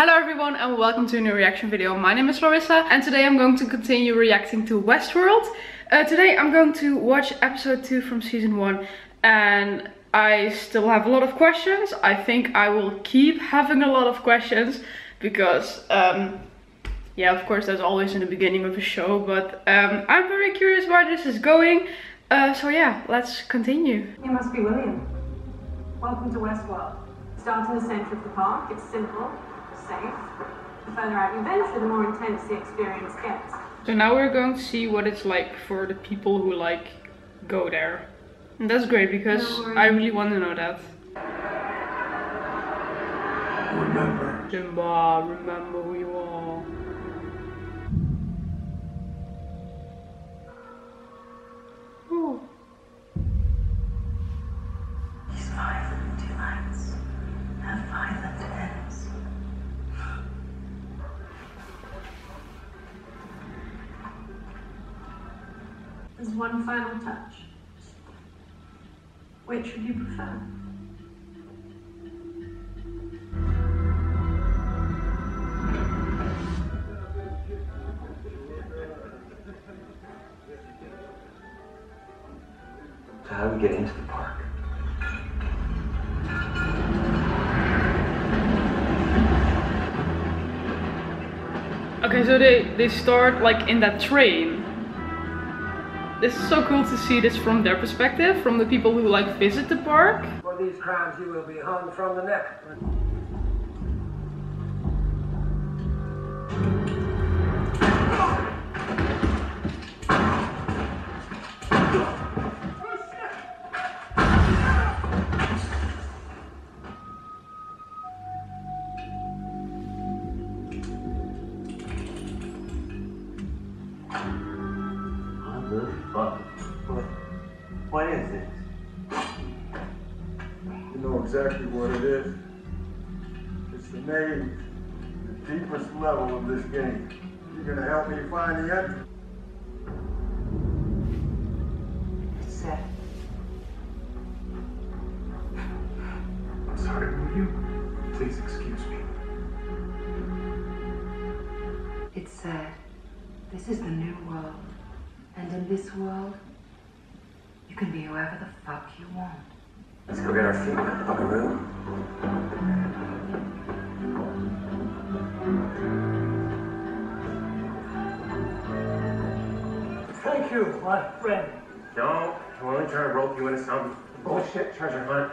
Hello everyone and welcome to a new reaction video. My name is Larissa and today I'm going to continue reacting to Westworld. Uh, today I'm going to watch episode 2 from season 1 and I still have a lot of questions. I think I will keep having a lot of questions because um, yeah of course that's always in the beginning of a show but um, I'm very curious where this is going. Uh, so yeah, let's continue. You must be William. Welcome to Westworld. Start in the centre of the park. It's simple, safe. The further out you venture, the more intense the experience gets. So now we're going to see what it's like for the people who like go there. And that's great because No I really want to know that. Remember, Simba, remember who you are. Ooh. These violent There's one final touch. Which would you prefer? so how do we get into the park? Okay, so they, they start like in that train. This is so cool to see this from their perspective, from the people who like visit the park. For these crimes, you will be hung from the neck. Exactly what it is. It's the maze, the deepest level of this game. You're gonna help me find the? It's sad. I'm sorry, will you please excuse me? It's sad. This is the new world. And in this world, you can be whoever the fuck you want. Let's go get our feet wet, buckaroo. Thank you, my friend. No, I'm only trying to rope you into some bullshit treasure hunt.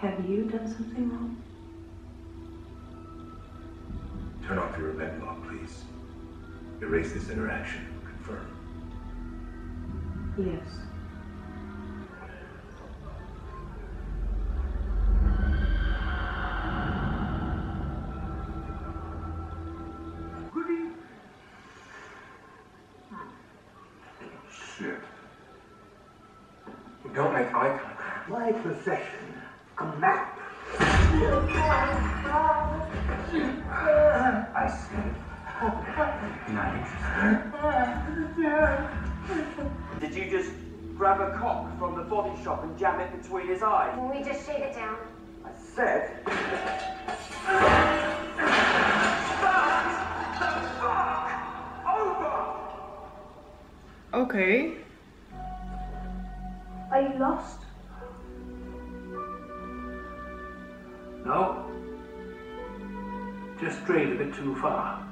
Have you done something wrong? Erase this interaction. Confirm. Yes. Shit. Don't make eye contact. My possession, a map. I see. Not interested. Did you just grab a cock from the body shop and jam it between his eyes? Can we just shake it down? I said. Okay. Are you lost? No. Just strayed a bit too far.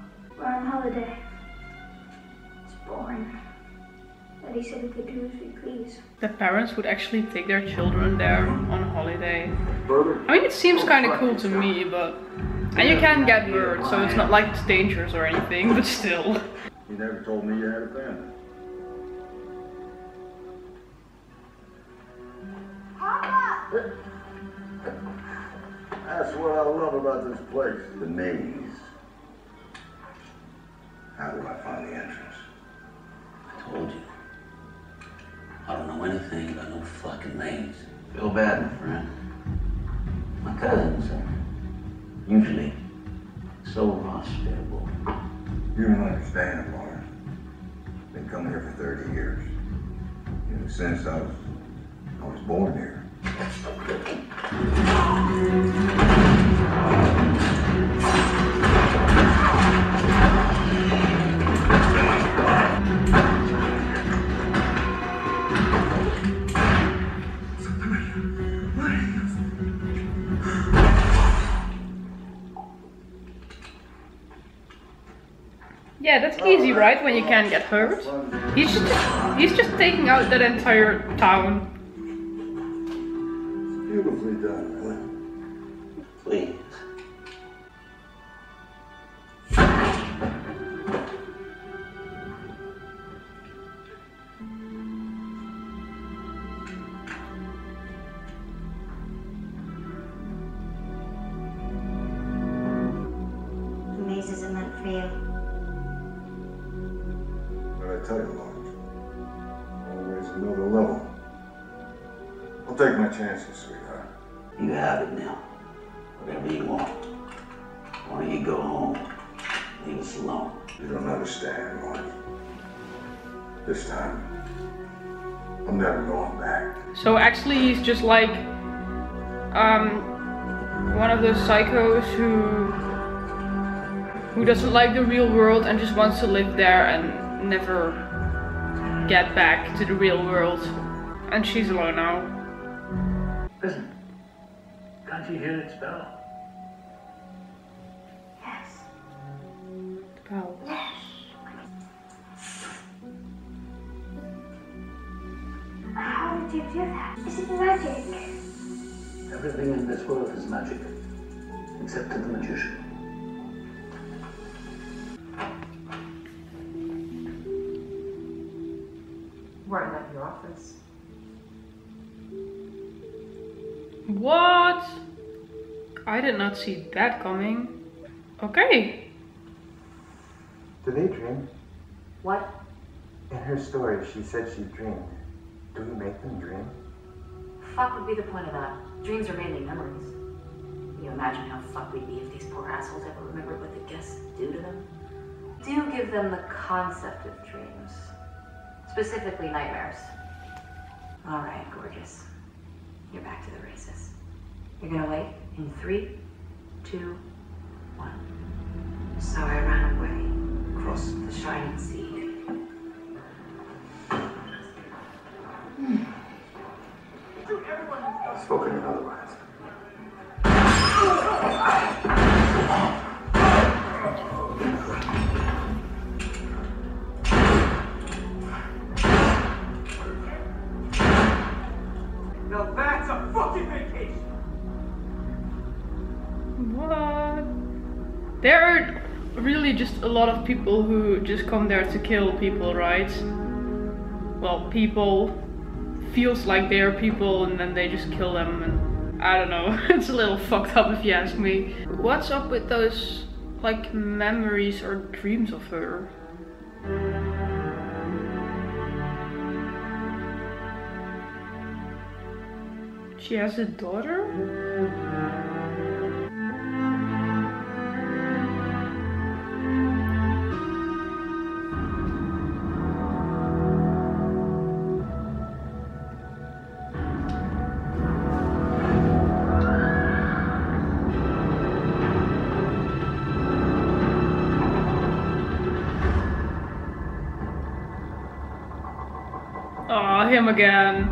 We're on holiday. It's boring. Daddy said we could do as we please. The parents would actually take their children there on holiday. I mean, it seems kind of cool to me, but. And you can get birds, so it's not like it's dangerous or anything, but still. You never told me you had a family. That's what I love about this place. The maze. How do I find the entrance? I told you. I don't know anything about no fucking maze. Feel bad, my friend. My cousins are usually so hospitable. You don't understand, Lawrence. Been coming here for 30 years. You know, since I was I was born here. Yeah, that's easy, right? When you can't get hurt. He's just he's just taking out that entire town. Beautifully done, chances, sweetheart. You have it now. Whatever you want. Why don't you go home? Leave us alone. You don't understand, Lawrence. This time, I'm never going back. So actually he's just like um one of those psychos who who doesn't like the real world and just wants to live there and never get back to the real world. And she's alone now. Listen, can't you hear its bell? Yes. The bell. Yes. How did you do that? Is it magic? Everything in this world is magic, except to the magician. Weren't at your office. I did not see that coming. Okay. Do they dream? What? In her story, she said she dreamed. Do we make them dream? Fuck would be the point of that? Dreams are mainly memories. Can you imagine how fucked we'd be if these poor assholes ever remembered what the guests do to them? Do give them the concept of dreams. Specifically nightmares. Alright, gorgeous. You're back to the races. You're gonna wait in three, two, one. So I ran away. Across the shining sea. Hmm. Spoken in otherwise. Now just a lot of people who just come there to kill people, right? Well, people feels like they are people and then they just kill them and I don't know. it's a little fucked up if you ask me. What's up with those like memories or dreams of her? She has a daughter? Him again.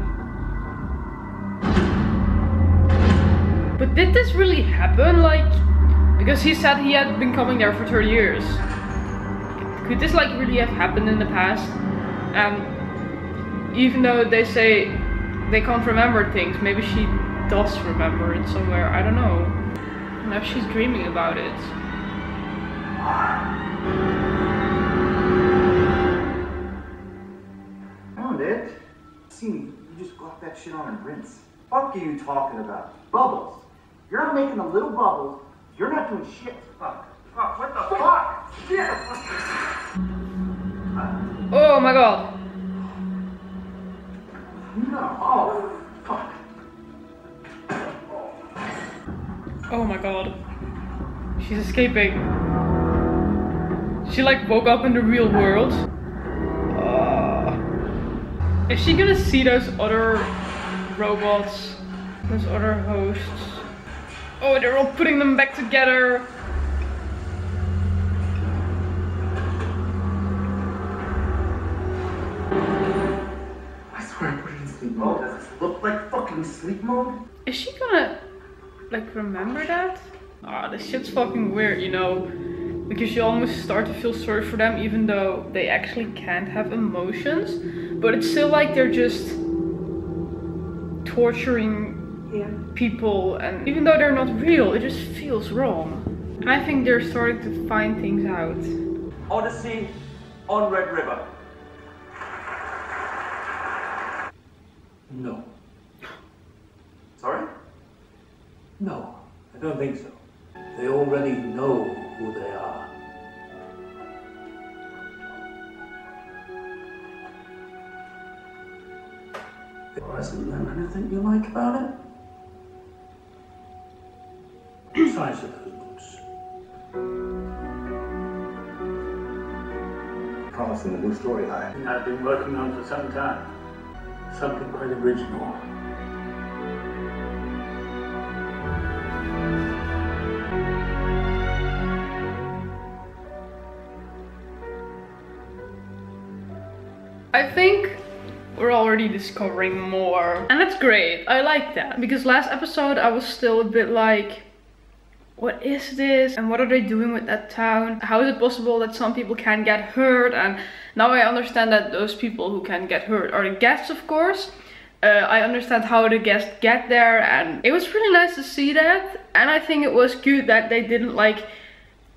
But did this really happen? Like, because he said he had been coming there for 30 years. Could this like really have happened in the past? And even though they say they can't remember things, maybe she does remember it somewhere. I don't know. Now she's dreaming about it. See, you just glopped that shit on and rinse. Fuck are you talking about? Bubbles. You're not making the little bubbles. You're not doing shit. Fuck. Fuck. What the fuck? Shit. Oh my god. No. Oh, fuck. Oh my god. She's escaping. She like woke up in the real world. Is she gonna see those other robots, those other hosts. Oh, they're all putting them back together. I swear I put it in sleep mode. Does this look like fucking sleep mode? Is she gonna, like, remember that? Ah, this shit's fucking weird, you know? Because you almost start to feel sorry for them even though they actually can't have emotions. But it's still like they're just torturing people and even though they're not real, it just feels wrong. And I think they're starting to find things out. Odyssey on Red River. No. Sorry? No, I don't think so. They already know who they are. Isn't there anything you like about it? Size of those boots. Promising a new storyline. I've been working on for some time. Something quite original. I think we're already discovering more. And that's great. I like that. Because last episode I was still a bit like, what is this? And what are they doing with that town? How is it possible that some people can get hurt? And now I understand that those people who can get hurt are the guests, of course. Uh, I understand how the guests get there and it was really nice to see that. And I think it was good that they didn't like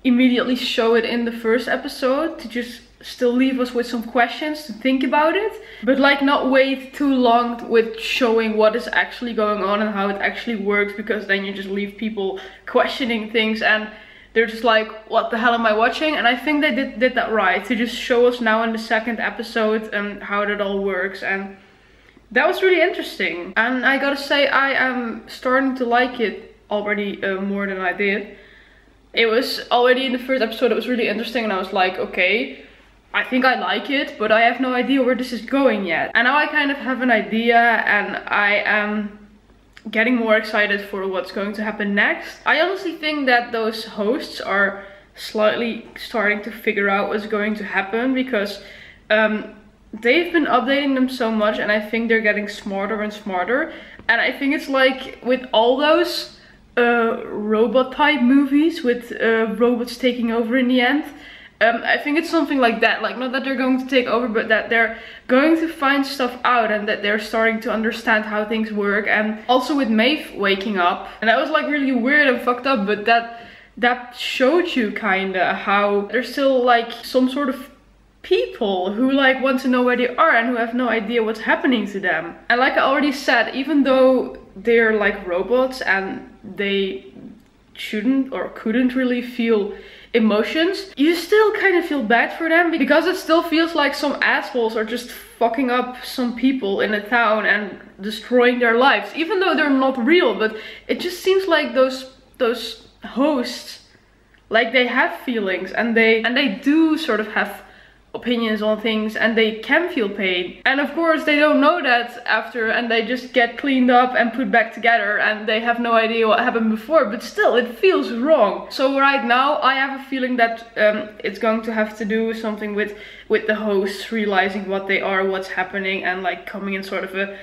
immediately show it in the first episode to just still leave us with some questions to think about it but like not wait too long with showing what is actually going on and how it actually works because then you just leave people questioning things and they're just like what the hell am I watching? And I think they did, did that right to just show us now in the second episode um, how that all works and that was really interesting. And I gotta say I am starting to like it already uh, more than I did. It was already in the first episode it was really interesting and I was like okay I think I like it, but I have no idea where this is going yet. And now I kind of have an idea and I am getting more excited for what's going to happen next. I honestly think that those hosts are slightly starting to figure out what's going to happen because um, they've been updating them so much and I think they're getting smarter and smarter. And I think it's like with all those uh, robot type movies with uh, robots taking over in the end um, I think it's something like that. Like, not that they're going to take over, but that they're going to find stuff out and that they're starting to understand how things work. And also with Maeve waking up. And that was like really weird and fucked up, but that that showed you kinda how there's still like some sort of people who like want to know where they are and who have no idea what's happening to them. And like I already said, even though they're like robots and they shouldn't or couldn't really feel emotions, you still kind of feel bad for them because it still feels like some assholes are just fucking up some people in a town and destroying their lives, even though they're not real. But it just seems like those those hosts, like they have feelings and they and they do sort of have opinions on things and they can feel pain. And of course they don't know that after and they just get cleaned up and put back together and they have no idea what happened before but still it feels wrong. So right now I have a feeling that um, it's going to have to do something with with the hosts realizing what they are, what's happening and like coming in sort of a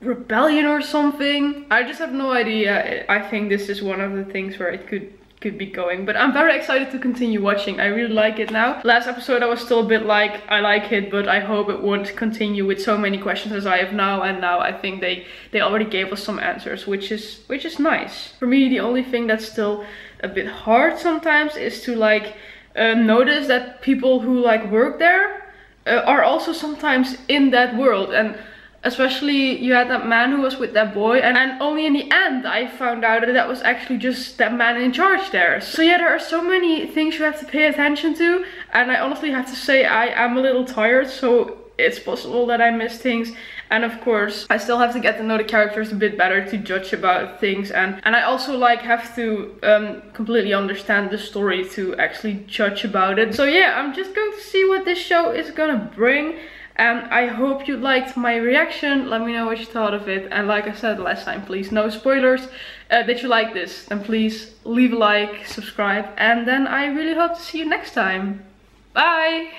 rebellion or something. I just have no idea. I think this is one of the things where it could could be going but i'm very excited to continue watching. I really like it now. Last episode i was still a bit like i like it but i hope it won't continue with so many questions as i have now and now i think they they already gave us some answers which is which is nice. For me the only thing that's still a bit hard sometimes is to like uh, notice that people who like work there uh, are also sometimes in that world and especially you had that man who was with that boy and, and only in the end I found out that that was actually just that man in charge there. So yeah, there are so many things you have to pay attention to and I honestly have to say I am a little tired so it's possible that I miss things. And of course I still have to get to know the characters a bit better to judge about things and and I also like have to um, completely understand the story to actually judge about it. So yeah I'm just going to see what this show is gonna bring And I hope you liked my reaction. Let me know what you thought of it. And like I said last time, please no spoilers. Uh, did you like this? Then please leave a like, subscribe. And then I really hope to see you next time. Bye!